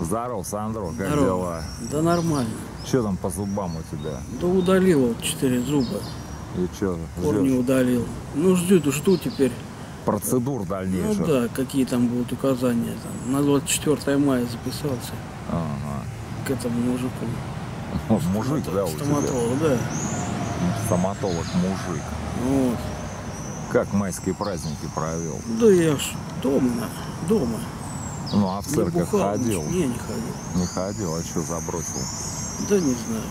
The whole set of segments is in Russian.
Здорово, Сандро, как Здорово. дела? Да нормально. Что там по зубам у тебя? Да удалил вот четыре зуба. И что, Корни удалил. Ну жду, жду теперь. Процедур Ну дальнейших? да, какие там будут указания. Там. На 24 мая записался Ага. к этому мужику. Мужик, да, у тебя? Стоматолог, да. Стоматолог мужик. Вот. Как майские праздники провел? Да я ж дома, дома. Ну, а в Не церковь бухал, ходил? Не, не ходил. Не ходил, а что забросил? Да не знаю.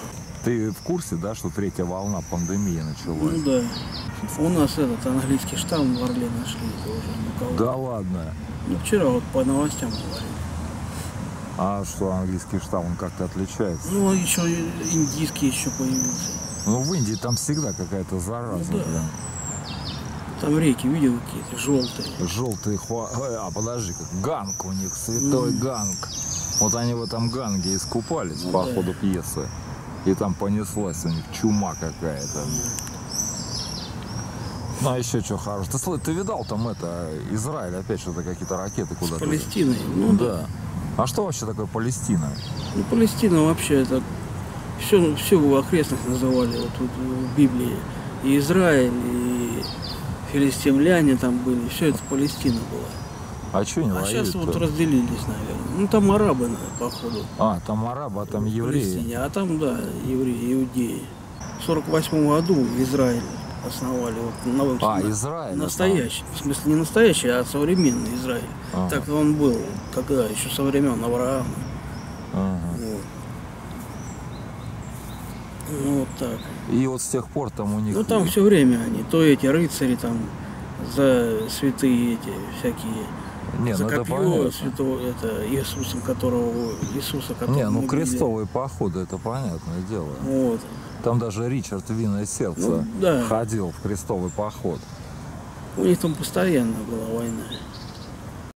Ты в курсе, да, что третья волна пандемии началась? Ну да. У нас этот английский штамм в Орле нашли тоже. Да ладно. Ну вчера вот по новостям говорили. А что английский штамм, он как-то отличается? Ну, еще индийский еще появился. Ну, в Индии там всегда какая-то зараза, Ну да. блин. Там реки, видел какие-то, желтые. Желтые хуа... Ой, А подожди, как ганг у них, святой ганг. Вот они в этом ганге искупались Ну по да. ходу пьесы. И там понеслась у них чума какая-то. Ну а еще что хорошего. Ты, слышь, ты видал там это, Израиль, опять что-то какие-то ракеты С куда-то. Палестиной. Ну да. Да. А что вообще такое Палестина? Ну, Палестина вообще это все, все в окрестных называли вот, тут в Библии. И Израиль, и филистимляне там были. Все это Палестина была. А что не А сейчас вот разделились, наверное. Ну там арабы, походу. А, там арабы, а там евреи. Палестине. А там, да, евреи, иудеи. В 48 году Израиль основали. Вот, на- А, на- Израиль. Настоящий. В смысле не настоящий, а современный Израиль. Ага. Так он был, когда еще со времен Авраама. Ага. Вот. Ну, вот так. И вот с тех пор там у них... Ну там все время они, то эти рыцари там за святые эти всякие, Не, за ну это копье понятно. святого, это Иисусом, которого, Иисуса, которого Не, ну крестовые походы, это понятное дело. Вот. Там даже Ричард Винное сердце Ну, да. ходил в крестовый поход. У них там постоянно была война.